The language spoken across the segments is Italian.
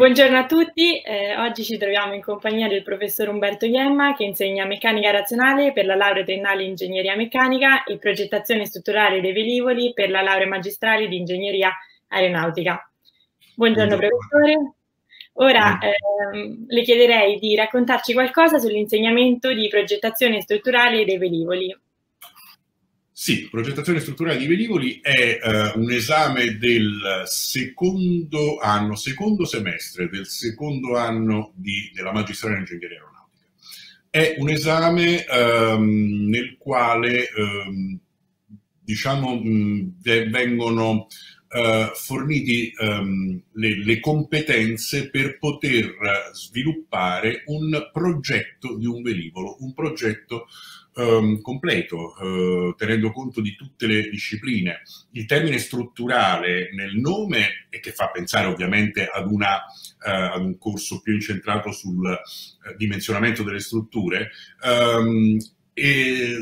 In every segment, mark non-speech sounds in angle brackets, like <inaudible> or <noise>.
Buongiorno a tutti, eh, oggi ci troviamo in compagnia del professor Umberto Iemma che insegna meccanica razionale per la laurea triennale in ingegneria meccanica e progettazione strutturale dei velivoli per la laurea magistrale di ingegneria aeronautica. Buongiorno, Buongiorno. professore. Ora eh, le chiederei di raccontarci qualcosa sull'insegnamento di progettazione strutturale dei velivoli. Sì, progettazione strutturale di velivoli è uh, un esame del secondo anno, secondo semestre del secondo anno di, della magistrale in ingegneria aeronautica. È un esame um, nel quale um, diciamo, mh, vengono uh, forniti um, le, le competenze per poter sviluppare un progetto di un velivolo, un progetto um, completo, uh, tenendo conto di tutte le discipline. Il termine strutturale nel nome, e che fa pensare ovviamente ad, una, uh, ad un corso più incentrato sul uh, dimensionamento delle strutture, um, e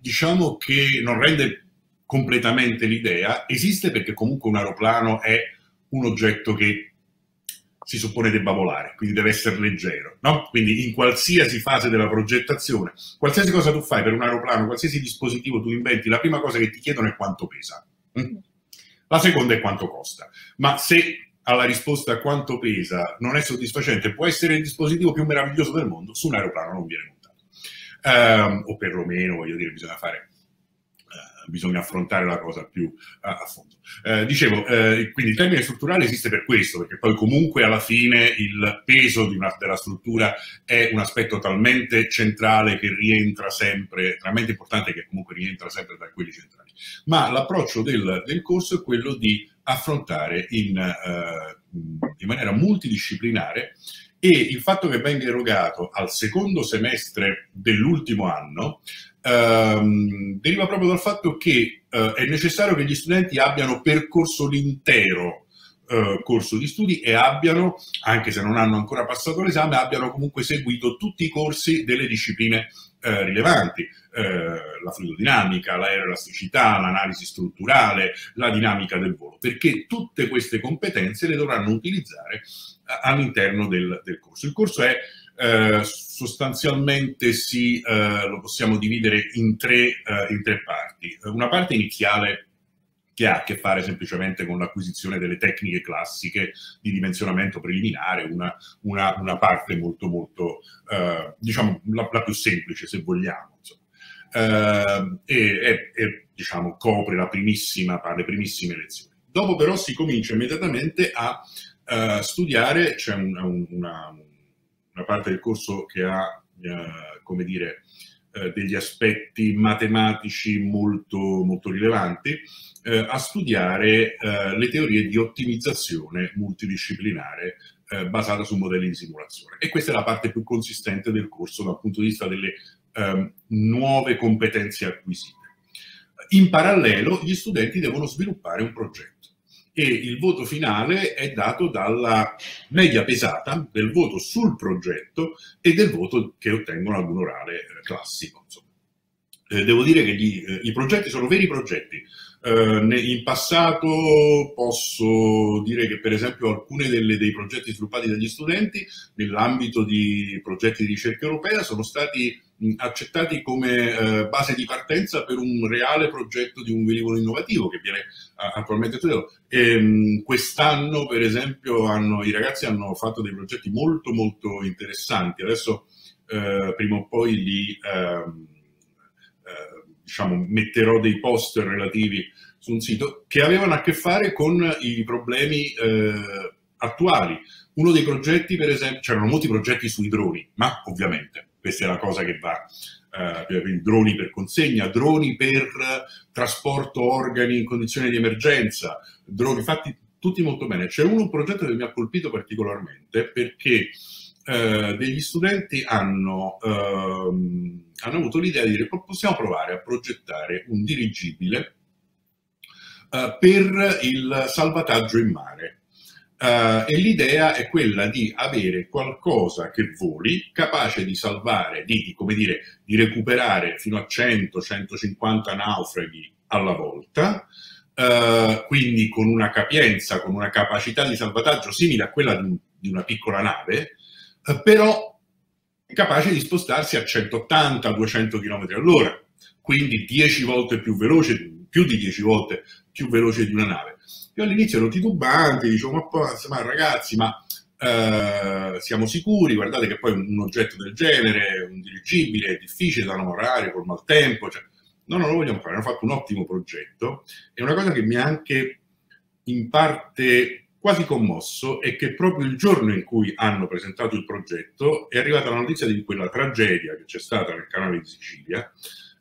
diciamo che non rende completamente l'idea, esiste perché comunque un aeroplano è un oggetto che si suppone debba volare, quindi deve essere leggero, no? Quindi in qualsiasi fase della progettazione, qualsiasi cosa tu fai per un aeroplano, qualsiasi dispositivo tu inventi, la prima cosa che ti chiedono è quanto pesa. Mm? La seconda è quanto costa. Ma se alla risposta a quanto pesa non è soddisfacente, può essere il dispositivo più meraviglioso del mondo, su un aeroplano non viene montato. Um, o perlomeno, voglio dire, bisogna fare bisogna affrontare la cosa più a, a fondo. Eh, dicevo, eh, quindi il termine strutturale esiste per questo, perché poi comunque alla fine il peso una, della struttura è un aspetto talmente centrale che rientra sempre, talmente importante che comunque rientra sempre tra quelli centrali. Ma l'approccio del, del corso è quello di affrontare in, eh, in maniera multidisciplinare e il fatto che venga erogato al secondo semestre dell'ultimo anno ehm, deriva proprio dal fatto che eh, è necessario che gli studenti abbiano percorso l'intero eh, corso di studi e abbiano, anche se non hanno ancora passato l'esame, abbiano comunque seguito tutti i corsi delle discipline eh, rilevanti, eh, la fluidodinamica, l'aeroelasticità, l'analisi strutturale, la dinamica del volo, perché tutte queste competenze le dovranno utilizzare eh, all'interno del, del corso. Il corso è eh, sostanzialmente si, eh, lo possiamo dividere in tre, eh, in tre parti. Una parte iniziale che ha a che fare semplicemente con l'acquisizione delle tecniche classiche di dimensionamento preliminare, una, una, una parte molto, molto, eh, diciamo, la, la, più semplice, se vogliamo. Eh, e, e, e, diciamo, copre le primissime lezioni. Dopo però si comincia immediatamente a uh, studiare, c'è un, una, una parte del corso che ha, eh, come dire, eh, degli aspetti matematici molto, molto rilevanti, eh, a studiare eh, le teorie di ottimizzazione multidisciplinare eh, basata su modelli di simulazione. E questa è la parte più consistente del corso dal punto di vista delle ehm, nuove competenze acquisite. In parallelo gli studenti devono sviluppare un progetto e il voto finale è dato dalla media pesata del voto sul progetto e del voto che ottengono ad un orale eh, classico. Eh, devo dire che gli, eh, i progetti sono veri progetti. Eh, in passato posso dire che per esempio alcuni dei progetti sviluppati dagli studenti nell'ambito di progetti di ricerca europea sono stati accettati come eh, base di partenza per un reale progetto di un velivolo innovativo che viene attualmente studiato. E, quest'anno, per esempio, hanno, i ragazzi hanno fatto dei progetti molto molto interessanti. Adesso eh, prima o poi li ehm, eh, diciamo, metterò dei poster relativi su un sito che avevano a che fare con i problemi eh, attuali. Uno dei progetti, per esempio, c'erano molti progetti sui droni, ma ovviamente questa è la cosa che va, eh, droni per consegna, droni per trasporto organi in condizioni di emergenza, droni fatti tutti molto bene. C'è un progetto che mi ha colpito particolarmente perché eh, degli studenti hanno, ehm, hanno avuto l'idea di dire possiamo provare a progettare un dirigibile eh, per il salvataggio in mare. Uh, e l'idea è quella di avere qualcosa che voli, capace di salvare, di, come dire, di recuperare fino a 100-150 naufraghi alla volta, eh, quindi con una capienza, con una capacità di salvataggio simile a quella di, di una piccola nave, eh, però capace di spostarsi a 180-200 km all'ora, quindi 10 volte più veloce, più di 10 volte più veloce di una nave. Io all'inizio ero titubante, dicevo, ma, poi, ma ragazzi, ma eh, siamo sicuri, guardate che poi un, oggetto del genere, un dirigibile, è difficile da lavorare col maltempo, cioè, no, non lo vogliamo fare, hanno fatto un ottimo progetto. E una cosa che mi ha anche in parte quasi commosso è che proprio il giorno in cui hanno presentato il progetto è arrivata la notizia di quella tragedia che c'è stata nel canale di Sicilia,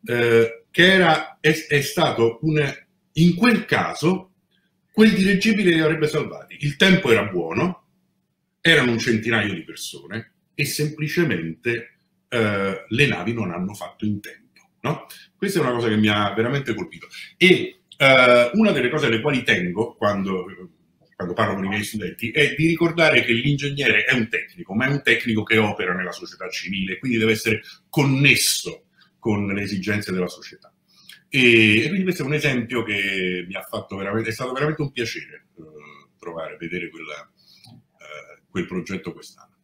eh, che era, è, è stato un, in quel caso quel dirigibile li avrebbe salvati. Il tempo era buono, erano un centinaio di persone e semplicemente eh, le navi non hanno fatto in tempo. No? Questa è una cosa che mi ha veramente colpito. E eh, una delle cose alle quali tengo quando quando parlo con i miei studenti, è di ricordare che l'ingegnere è un tecnico, ma è un tecnico che opera nella società civile, quindi deve essere connesso con le esigenze della società. E, e quindi questo è un esempio che mi ha fatto veramente, è stato veramente un piacere uh, trovare, vedere quella, uh, quel progetto quest'anno.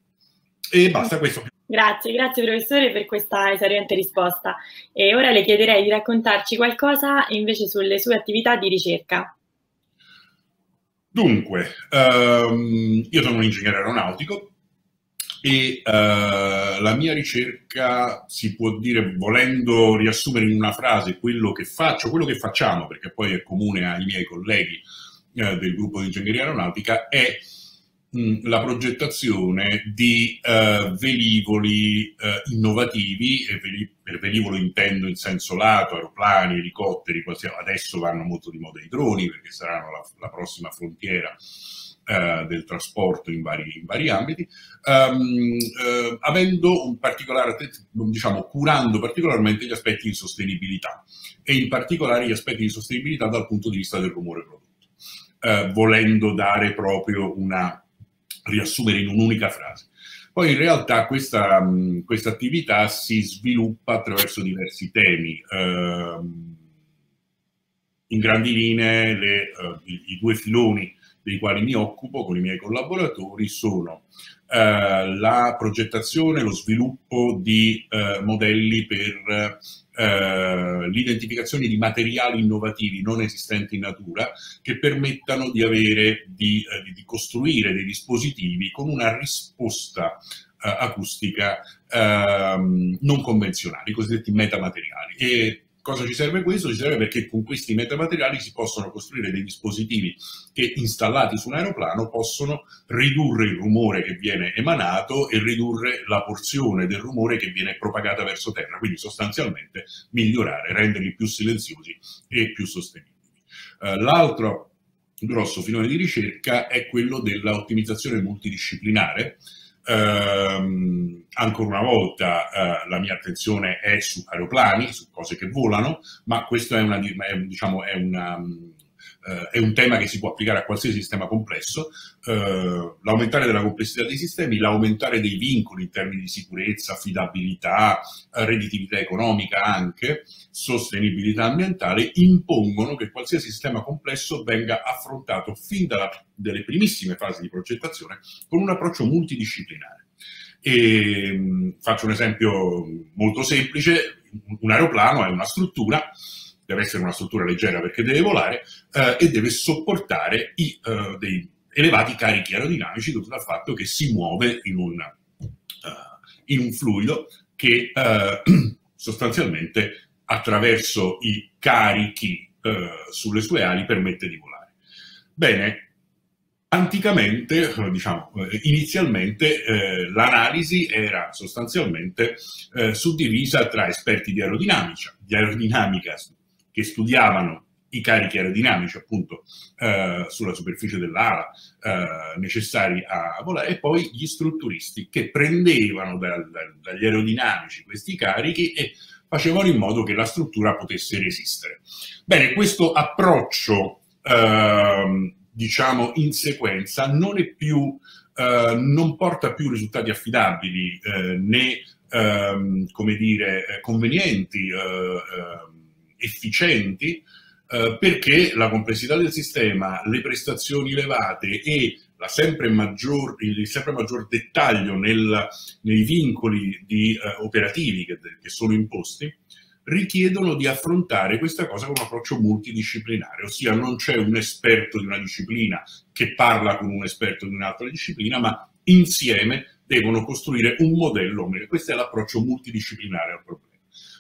E basta questo. Grazie, grazie professore per questa esauriente risposta. E ora le chiederei di raccontarci qualcosa invece sulle sue attività di ricerca. Dunque, um, io sono un ingegnere aeronautico e uh, la mia ricerca si può dire, volendo riassumere in una frase quello che faccio, quello che facciamo, perché poi è comune ai miei colleghi uh, del gruppo di ingegneria aeronautica, è la progettazione di uh, velivoli uh, innovativi, e veli per velivolo intendo in senso lato, aeroplani, elicotteri, adesso vanno molto di moda i droni perché saranno la, la prossima frontiera uh, del trasporto in vari, in vari ambiti, um, avendo un particolare, diciamo, curando particolarmente gli aspetti di sostenibilità e in particolare gli aspetti di sostenibilità dal punto di vista del rumore prodotto, volendo dare proprio una riassumere in un'unica frase. Poi in realtà questa, questa attività si sviluppa attraverso diversi temi. Uh, in grandi linee le, uh, i, i, due filoni dei quali mi occupo con i miei collaboratori sono uh, la progettazione e lo sviluppo di eh, modelli per eh, l'identificazione di materiali innovativi non esistenti in natura che permettano di, avere, di, eh, di costruire dei dispositivi con una risposta eh, acustica ehm, non convenzionali, i cosiddetti metamateriali. E Cosa ci serve questo? Ci serve perché con questi metamateriali si possono costruire dei dispositivi che installati su un aeroplano possono ridurre il rumore che viene emanato e ridurre la porzione del rumore che viene propagata verso terra, quindi sostanzialmente migliorare, renderli più silenziosi e più sostenibili. Uh, l'altro grosso filone di ricerca è quello dell'ottimizzazione multidisciplinare, Uh, ancora una volta uh, la mia attenzione è su aeroplani, su cose che volano, ma questo è, una, diciamo, è una, Uh, è un tema che si può applicare a qualsiasi sistema complesso, uh, l'aumentare della complessità dei sistemi, l'aumentare dei vincoli in termini di sicurezza, affidabilità, redditività economica anche, sostenibilità ambientale, impongono che qualsiasi sistema complesso venga affrontato fin dalle primissime fasi di progettazione con un approccio multidisciplinare. E, um, faccio un esempio molto semplice, un aeroplano è una struttura deve essere una struttura leggera perché deve volare eh, e deve sopportare i, eh, dei elevati carichi aerodinamici dovuti dal fatto che si muove in un, uh, in un fluido che uh, <clears throat> sostanzialmente attraverso i carichi uh, sulle sue ali permette di volare. Bene, anticamente, diciamo, inizialmente eh, l'analisi era sostanzialmente eh, suddivisa tra esperti di aerodinamica, di aerodinamica che studiavano i carichi aerodinamici appunto eh, sulla superficie dell'ala eh, necessari a volare e poi gli strutturisti che prendevano dal, dal, dagli aerodinamici questi carichi e facevano in modo che la struttura potesse resistere. Bene, questo approccio eh, diciamo in sequenza non è più Uh, non porta più risultati affidabili uh, né um, come dire, convenienti, uh, efficienti eh, perché la complessità del sistema, le prestazioni elevate e sempre maggior, il sempre maggior dettaglio nel, nei vincoli di, eh, operativi che, che sono imposti, richiedono di affrontare questa cosa con un approccio multidisciplinare, ossia non c'è un esperto di una disciplina che parla con un esperto di un'altra disciplina, ma insieme devono costruire un modello. Questo è l'approccio multidisciplinare al problema.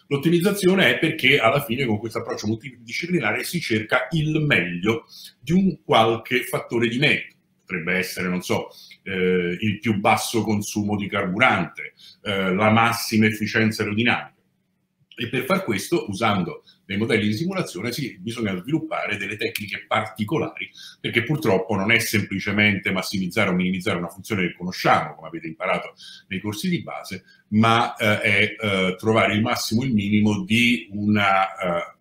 L'ottimizzazione è perché alla fine con questo approccio multidisciplinare si cerca il meglio di un qualche fattore di merito. Potrebbe essere, non so, eh, il più basso consumo di carburante, eh, la massima efficienza aerodinamica. E per far questo, usando dei modelli di simulazione, sì, bisogna sviluppare delle tecniche particolari, perché purtroppo non è semplicemente massimizzare o minimizzare una funzione che conosciamo, come avete imparato nei corsi di base, ma eh, è eh, trovare il massimo e il minimo di una, eh,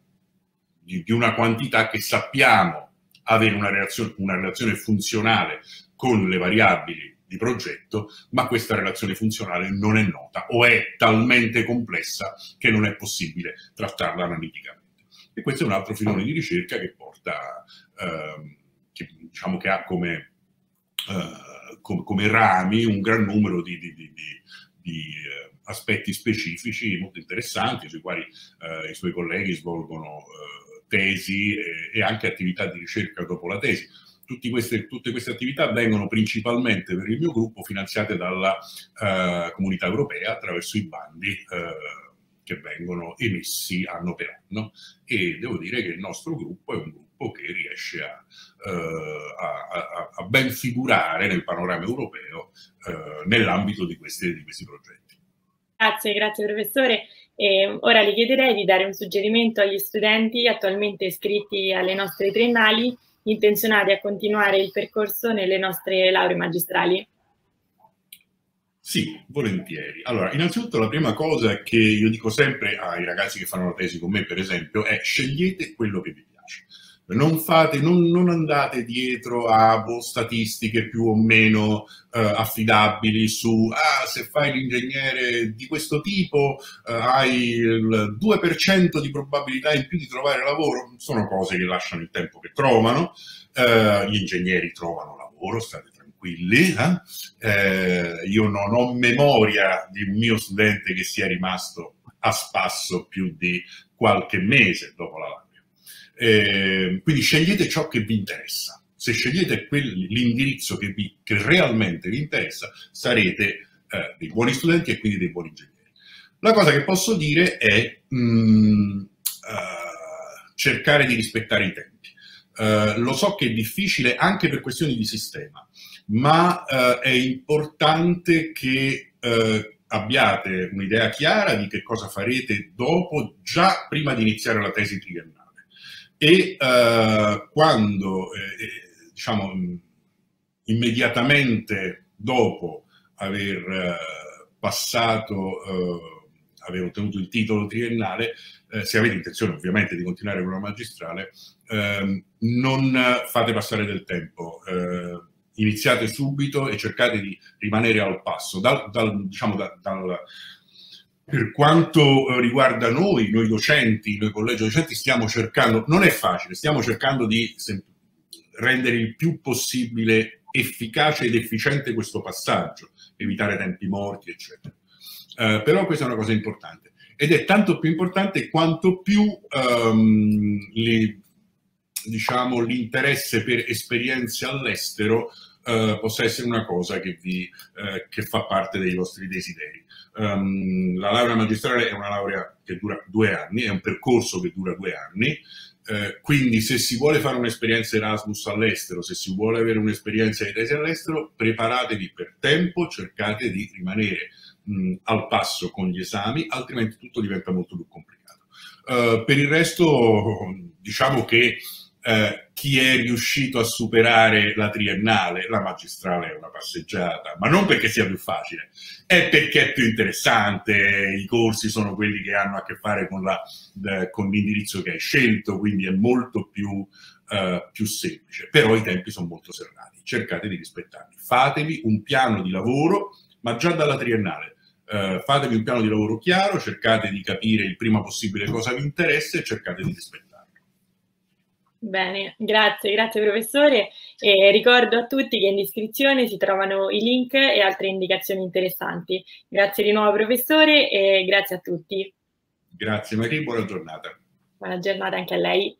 di, di una quantità che sappiamo avere una relazione, una relazione funzionale con le variabili di progetto, ma questa relazione funzionale non è nota o è talmente complessa che non è possibile trattarla analiticamente. E questo è un altro filone di ricerca che porta, eh, che, diciamo che ha come, eh, come, come, rami un gran numero di, di, di, di eh, aspetti specifici molto interessanti sui quali eh, i suoi colleghi svolgono eh, tesi e, e anche attività di ricerca dopo la tesi queste, tutte queste attività vengono principalmente per il mio gruppo finanziate dalla uh, comunità europea attraverso i bandi uh, che vengono emessi anno per anno e devo dire che il nostro gruppo è un gruppo che riesce a, uh, a, a, ben figurare nel panorama europeo nell'ambito di questi, di questi progetti. Grazie, grazie professore. E ora le chiederei di dare un suggerimento agli studenti attualmente iscritti alle nostre triennali intenzionati a continuare il percorso nelle nostre lauree magistrali? Sì, volentieri. Allora, innanzitutto la prima cosa che io dico sempre ai ragazzi che fanno la tesi con me, per esempio, è scegliete quello che vi non, fate, non, non andate dietro a boh, statistiche più o meno eh, affidabili su ah, se fai l'ingegnere di questo tipo eh, hai il 2% di probabilità in più di trovare lavoro. Sono cose che lasciano il tempo che trovano. Eh, gli ingegneri trovano lavoro, state tranquilli. Eh. Eh, io non ho memoria di un mio studente che sia rimasto a spasso più di qualche mese dopo la laurea. Eh, quindi scegliete ciò che vi interessa. Se scegliete l'indirizzo che, che realmente vi interessa, sarete eh, dei buoni studenti e quindi dei buoni ingegneri. La cosa che posso dire è mh, mm, uh, cercare di rispettare i tempi. Uh, lo so che è difficile anche per questioni di sistema, ma uh, è importante che abbiate un'idea chiara di che cosa farete dopo, già prima di iniziare la tesi triennale e uh, quando, eh, diciamo, immediatamente dopo aver uh, passato, uh, aver ottenuto il titolo triennale, se avete intenzione ovviamente di continuare con la magistrale, ehm, non fate passare del tempo iniziate subito e cercate di rimanere al passo. Dal, dal, diciamo, da, dal, per quanto eh, riguarda noi, noi docenti, noi collegio docenti, stiamo cercando, non è facile, stiamo cercando di rendere il più possibile efficace ed efficiente questo passaggio, evitare tempi morti, eccetera. Uh, però questa è una cosa importante ed è tanto più importante quanto più um, li, diciamo, l'interesse per esperienze all'estero uh, possa essere una cosa che, vi, uh, che fa parte dei vostri desideri. Um, la laurea magistrale è una laurea che dura due anni, è un percorso che dura due anni, eh, quindi se si vuole fare un'esperienza Erasmus all'estero, se si vuole avere un'esperienza di tesi all'estero, preparatevi per tempo, cercate di rimanere mh, al passo con gli esami, altrimenti tutto diventa molto più complicato. Uh, per il resto, diciamo che eh, chi è riuscito a superare la triennale, la magistrale è una passeggiata, ma non perché sia più facile, è perché è più interessante, i corsi sono quelli che hanno a che fare con, la, eh, con l'indirizzo che hai scelto, quindi è molto più, eh, più semplice, però i tempi sono molto serrati, cercate di rispettarli, fatevi un piano di lavoro, ma già dalla triennale, Uh, fatevi un piano di lavoro chiaro, cercate di capire il prima possibile cosa vi interessa e cercate di rispettarlo. Bene, grazie, grazie professore. E ricordo a tutti che in descrizione si trovano i link e altre indicazioni interessanti. Grazie di nuovo professore e grazie a tutti. Grazie Maria, buona giornata. Buona giornata anche a lei.